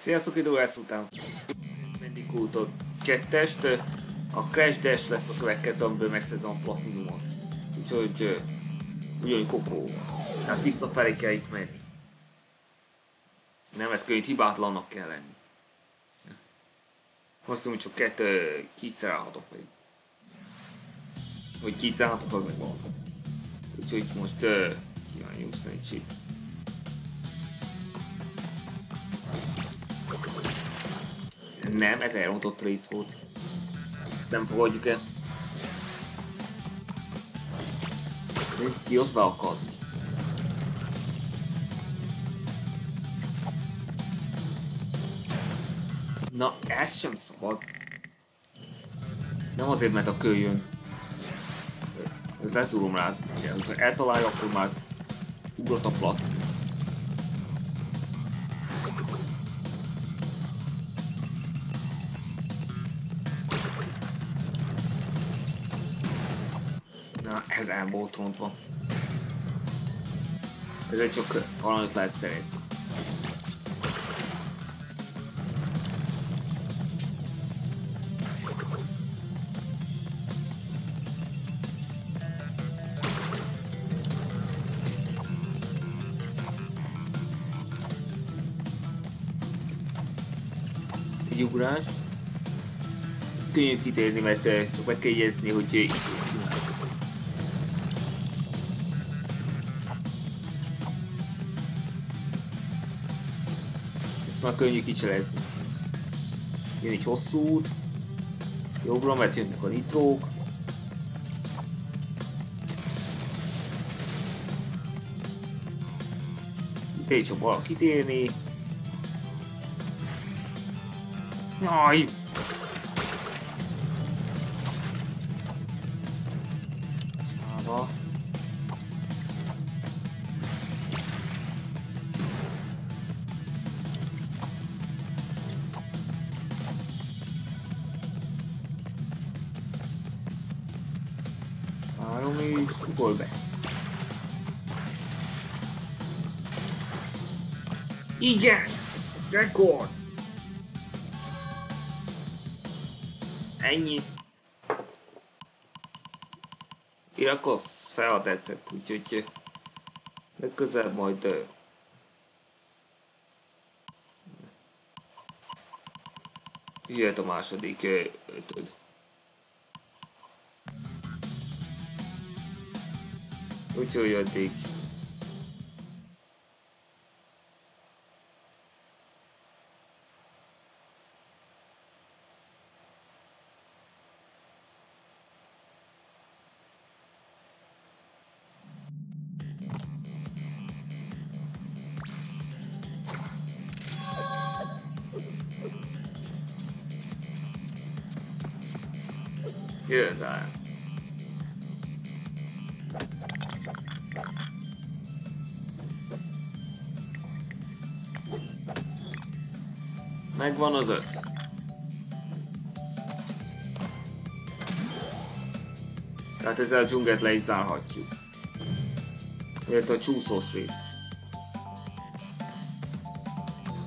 Sziasztok, időász után Mendikultot kettest, a Crash Dash lesz a következő, amiből megszerzem a Platinumot. Úgyhogy ugyanúgy kokó. Tehát visszafelé kell itt menni. Nem, ez könnyű, hibátlannak kell lenni. Azt mondom, hogy csak kettő kétszer pedig. Vagy kétszer állhatok meg valami. Úgyhogy most uh, kívánjuk szerencsét. Nem, ez elrontott rész volt. Ezt nem fogadjuk el. Ki ott be akadni. Na, ez sem szabad. Nem azért, mert a kő jön. Ez le tudom rázni. Ha eltalálja, akkor már ugrott a plat. Ez el volt rontva. egy csak valamit lehet szerezni. Egy ugrás. Ez könnyű kitérni, mert csak meg kell jegyezni, hogy itt már könnyű kicselezni. Jön egy hosszú út, jobbra, mert jönnek a nitrók. Itt egy csak valakit érni. Jaj! Igen! Rekord! Ennyi. Irakosz fel a tetszett, úgyhogy legközelebb majd jöhet a második ötöd. Úgyhogy addig Igazán. Megvan az öt. Tehát ezzel a dzsunget le is zárhatjuk. Illetve a csúszós rész.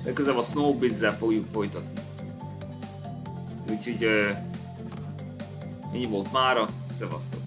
Legközelebb a Snowbiz-zel fogjuk folytatni. Úgyhogy uh, Ennyi volt mára, szevasztok!